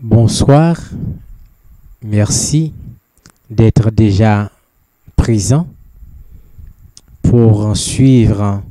Bonsoir. Merci d'être déjà présent pour suivre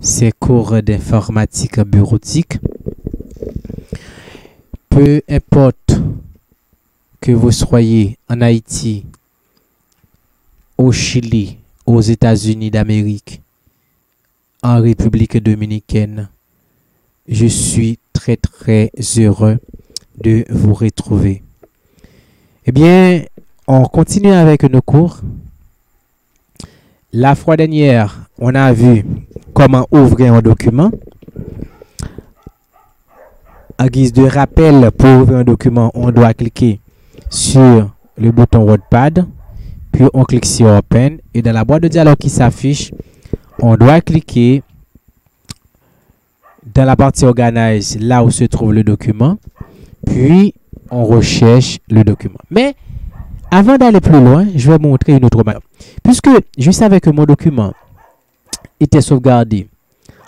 ces cours d'informatique bureautique. Peu importe que vous soyez en Haïti, au Chili, aux États-Unis d'Amérique, en République dominicaine, je suis très très heureux de vous retrouver. Eh bien, on continue avec nos cours. La fois dernière, on a vu comment ouvrir un document. En guise de rappel, pour ouvrir un document, on doit cliquer sur le bouton WordPad, puis on clique sur Open, et dans la boîte de dialogue qui s'affiche, on doit cliquer dans la partie Organize, là où se trouve le document, puis on recherche le document. Mais avant d'aller plus loin, je vais montrer une autre manière. Puisque je savais que mon document était sauvegardé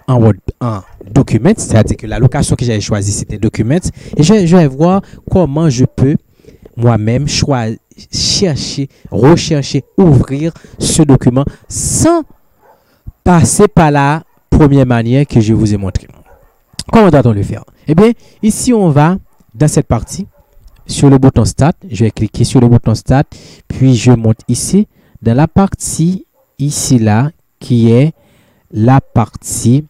en, Word, en Documents, c'est-à-dire que la location que j'avais choisie, c'était Documents, et je, je, vais voir comment je peux moi-même chercher, rechercher, ouvrir ce document sans passer par la première manière que je vous ai montré. Comment doit-on le faire? Eh bien, ici, on va dans cette partie sur le bouton Start. Je vais cliquer sur le bouton Start, puis je monte ici dans la partie ici là qui est la partie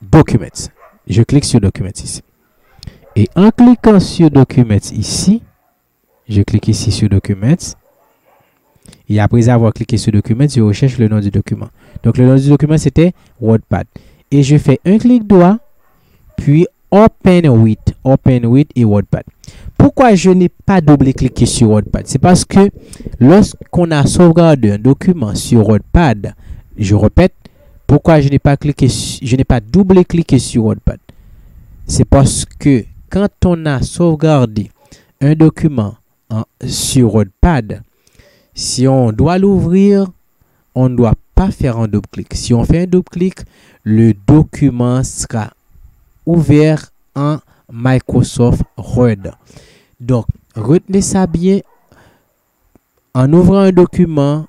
Documents. Je clique sur Documents ici. Et en cliquant sur Documents ici, je clique ici sur Documents. Et après avoir cliqué sur Documents, je recherche le nom du document. Donc le nom du document c'était WordPad. Et je fais un clic droit, puis Open with, Open with et WordPad. Pourquoi je n'ai pas double-cliqué sur WordPad C'est parce que lorsqu'on a sauvegardé un document sur WordPad, je répète, pourquoi je n'ai pas cliqué, je n'ai pas double-cliqué sur WordPad C'est parce que quand on a sauvegardé un document en, sur WordPad, si on doit l'ouvrir, on ne doit pas faire un double-clic. Si on fait un double-clic, le document sera ouvert en Microsoft Word. Donc, retenez ça bien. En ouvrant un document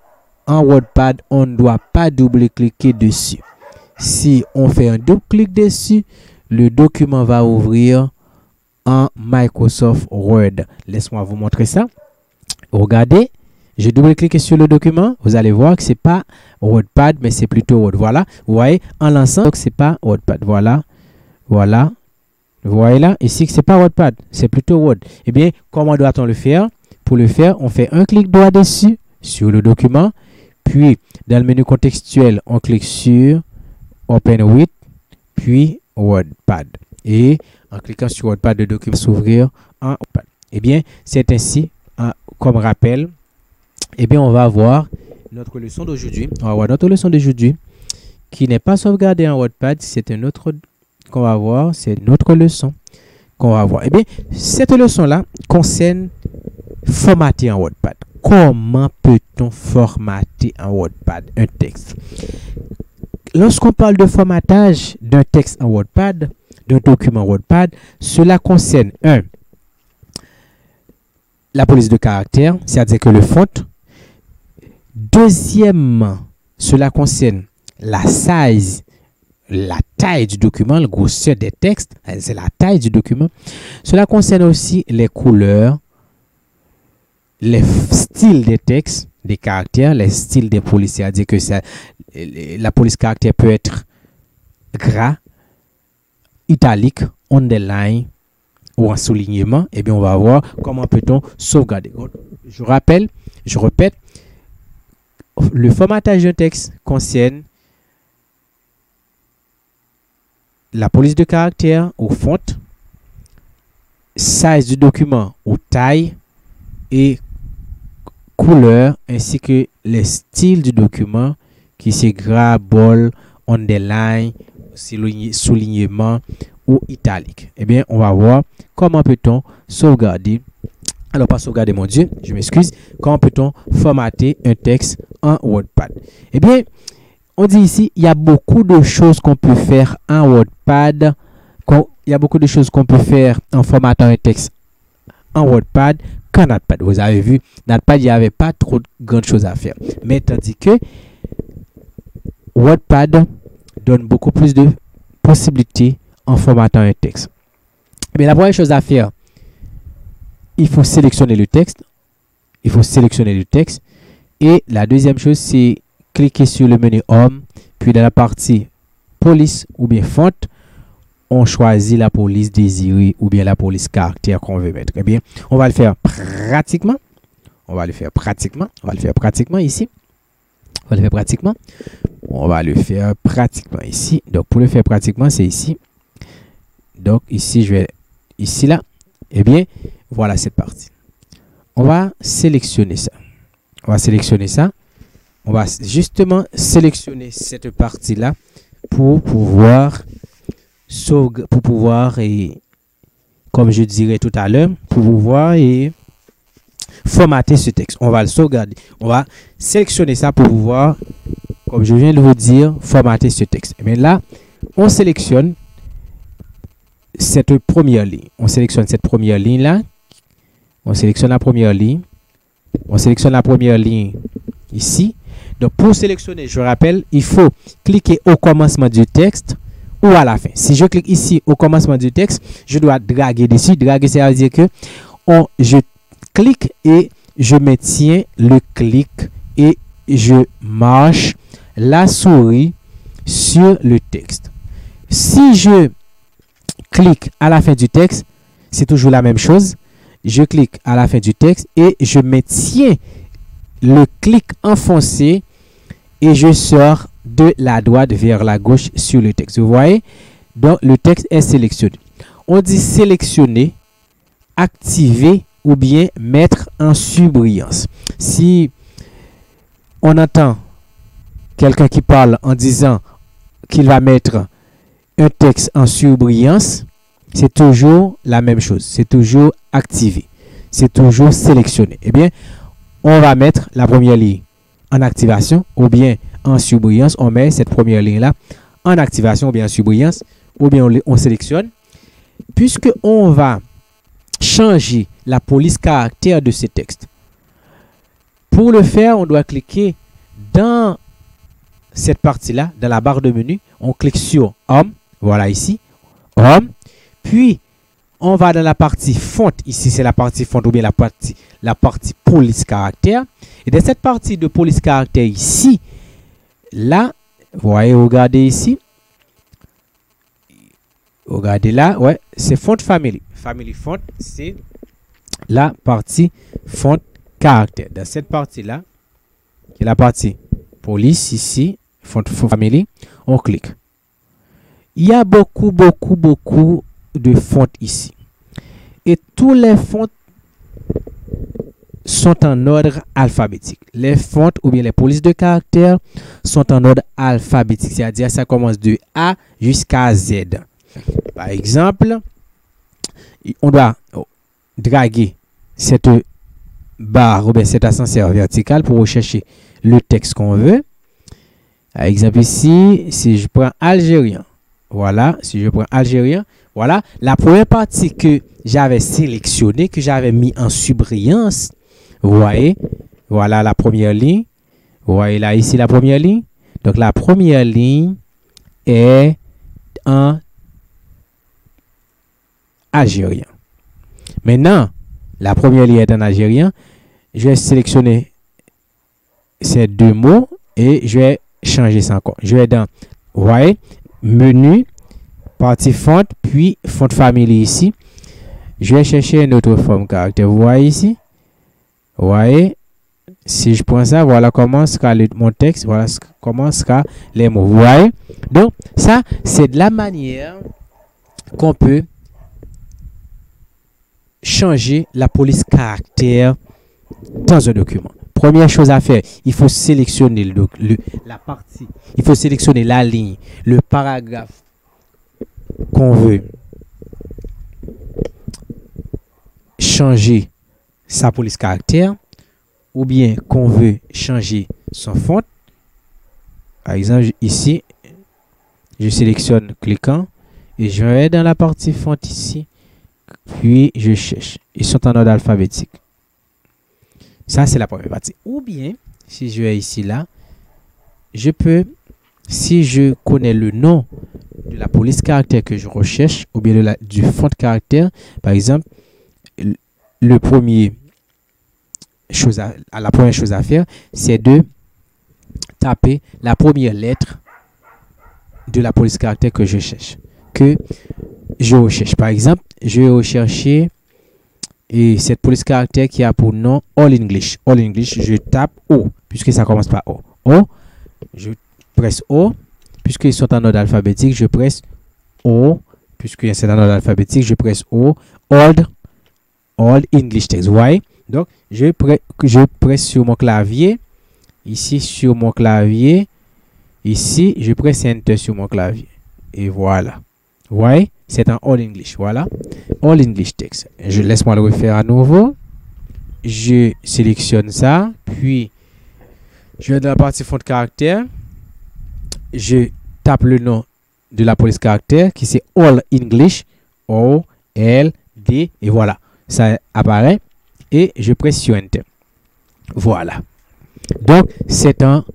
en WordPad, on ne doit pas double-cliquer dessus. Si on fait un double-clic dessus, le document va ouvrir en Microsoft Word. Laisse-moi vous montrer ça. Regardez, je double-clique sur le document. Vous allez voir que ce n'est pas WordPad, mais c'est plutôt Word. Voilà, vous voyez, en lançant, ce n'est pas WordPad. Voilà, voilà. Vous voyez là, ici, ce n'est pas WordPad, c'est plutôt Word. Eh bien, comment doit-on le faire? Pour le faire, on fait un clic droit dessus, sur le document. Puis, dans le menu contextuel, on clique sur Open with, puis WordPad. Et en cliquant sur WordPad, le document s'ouvrir en WordPad. Eh bien, c'est ainsi, comme rappel, eh bien, on va voir notre leçon d'aujourd'hui. On va voir notre leçon d'aujourd'hui qui n'est pas sauvegardée en WordPad. C'est un autre qu'on va voir, c'est notre leçon qu'on va voir. Eh bien, cette leçon-là concerne formater en WordPad. Comment peut-on formater en WordPad un texte? Lorsqu'on parle de formatage d'un texte en WordPad, d'un document WordPad, cela concerne un, la police de caractère, c'est-à-dire que le font. Deuxièmement, cela concerne la size la taille du document, le grosseur des textes, hein, c'est la taille du document. Cela concerne aussi les couleurs, les styles des textes, des caractères, les styles des polices. C'est-à-dire que la police caractère peut être gras, italique, underline ou en soulignement. Et eh bien, on va voir comment peut-on sauvegarder. Je rappelle, je répète, le formatage d'un texte concerne la police de caractère ou font, size du document ou taille et couleur ainsi que les styles du document qui c'est gras, bol, underline, soulignement ou italique. Eh bien, on va voir comment peut-on sauvegarder, alors pas sauvegarder mon Dieu, je m'excuse, comment peut-on formater un texte en WordPad. Eh bien, on dit ici, il y a beaucoup de choses qu'on peut faire en WordPad il y a beaucoup de choses qu'on peut faire en formatant un texte en WordPad qu'en Notepad. Vous avez vu, Notepad, il n'y avait pas trop de grandes choses à faire. Mais tandis que WordPad donne beaucoup plus de possibilités en formatant un texte. Mais la première chose à faire, il faut sélectionner le texte. Il faut sélectionner le texte. Et la deuxième chose, c'est cliquer sur le menu Home, puis dans la partie police ou bien font, on choisit la police désirée ou bien la police caractère qu'on veut mettre. Eh bien, on va le faire pratiquement. On va le faire pratiquement. On va le faire pratiquement ici. On va le faire pratiquement. On va le faire pratiquement ici. Donc, pour le faire pratiquement, c'est ici. Donc, ici, je vais... Ici, là. Eh bien, voilà cette partie. On va sélectionner ça. On va sélectionner ça. On va justement sélectionner cette partie-là pour pouvoir pour pouvoir et comme je dirais tout à l'heure, pour pouvoir et formater ce texte. On va le sauvegarder. On va sélectionner ça pour pouvoir, comme je viens de vous dire, formater ce texte. Mais là, on sélectionne cette première ligne. On sélectionne cette première ligne là. On sélectionne la première ligne. On sélectionne la première ligne ici. Donc, pour sélectionner, je rappelle, il faut cliquer au commencement du texte ou à la fin. Si je clique ici au commencement du texte, je dois draguer dessus. Draguer, ça veut dire que on, je clique et je maintiens le clic et je marche la souris sur le texte. Si je clique à la fin du texte, c'est toujours la même chose. Je clique à la fin du texte et je maintiens le clic enfoncé et je sors de la droite vers la gauche sur le texte. Vous voyez? Donc, le texte est sélectionné. On dit sélectionner, activer ou bien mettre en surbrillance. Si on entend quelqu'un qui parle en disant qu'il va mettre un texte en surbrillance, c'est toujours la même chose. C'est toujours activé. C'est toujours sélectionné. Eh bien, on va mettre la première ligne en activation ou bien en surbrillance. On met cette première ligne-là en activation ou bien en surbrillance ou bien on, sélectionne. Puisque on va changer la police caractère de ce texte. Pour le faire, on doit cliquer dans cette partie-là, dans la barre de menu. On clique sur Home, voilà ici, Home. Puis, on va dans la partie font. Ici, c'est la partie font ou bien la partie, la partie police caractère. Et dans cette partie de police caractère ici, là, vous voyez, regardez ici. Regardez là, ouais, c'est font family. Family font, c'est la partie font caractère. Dans cette partie-là, qui est la partie police ici, font family, on clique. Il y a beaucoup, beaucoup, beaucoup de fonts ici. Et tous les fonts sont en ordre alphabétique. Les fontes ou bien les polices de caractère sont en ordre alphabétique, c'est-à-dire ça commence de A jusqu'à Z. Par exemple, on doit draguer cette barre ou bien cet ascenseur vertical pour rechercher le texte qu'on veut. Par exemple ici, si je prends algérien, voilà, si je prends algérien, voilà, la première partie que j'avais sélectionnée, que j'avais mis en surbrillance, vous voyez, voilà la première ligne. Vous voyez là ici la première ligne. Donc la première ligne est en algérien. Maintenant, la première ligne est en algérien. Je vais sélectionner ces deux mots et je vais changer ça encore. Je vais dans, vous voyez, menu, partie font, puis font famille ici. Je vais chercher une autre forme caractère. Vous voyez ici? Voyez, si je prends ça, voilà comment sera mon texte, voilà comment sera les mots. Vous voyez? Donc, ça, c'est de la manière qu'on peut changer la police caractère dans un document. Première chose à faire, il faut sélectionner le, la partie, il faut sélectionner la ligne, le paragraphe qu'on veut changer sa police caractère ou bien qu'on veut changer son font. Par exemple, ici, je sélectionne cliquant Et je vais dans la partie font ici. Puis je cherche. Ils sont en ordre alphabétique. Ça, c'est la première partie. Ou bien, si je vais ici là, je peux, si je connais le nom de la police caractère que je recherche, ou bien de la, du fond de caractère, par exemple, le premier chose à, la première chose à faire, c'est de taper la première lettre de la police caractère que je cherche. Que je recherche. Par exemple, je vais rechercher et cette police caractère qui a pour nom All English. All English, je tape O, puisque ça commence par O. O, je presse O, puisqu'ils sont en ordre alphabétique, je presse O, puisque c'est en ordre alphabétique, je presse O. Old, All English text. Why? Donc, je, je presse sur mon clavier, ici sur mon clavier, ici, je presse Enter sur mon clavier. Et voilà. Why? C'est en All English. Voilà. All English text. Je laisse-moi le refaire à nouveau. Je sélectionne ça. Puis, je vais dans la partie fond de caractère. Je tape le nom de la police caractère qui c'est All English. O, L, D. Et voilà. Ça apparaît. Et je presse Enter. Voilà. Donc, c'est un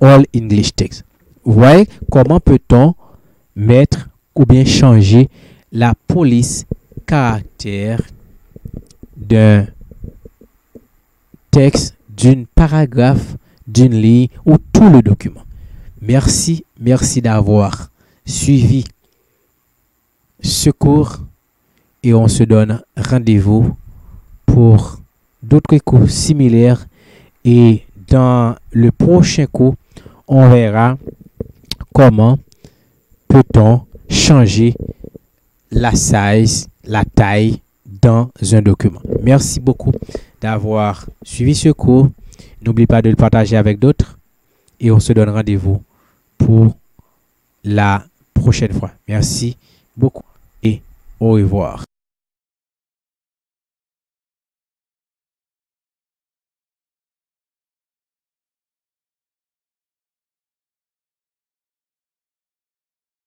All English text. Vous voyez comment peut-on mettre ou bien changer la police caractère d'un texte, d'une paragraphe, d'une ligne ou tout le document? Merci, merci d'avoir suivi ce cours et on se donne rendez-vous pour d'autres cours similaires et dans le prochain cours, on verra comment peut-on changer la size, la taille dans un document. Merci beaucoup d'avoir suivi ce cours. N'oublie pas de le partager avec d'autres et on se donne rendez-vous pour la prochaine fois. Merci beaucoup et au revoir.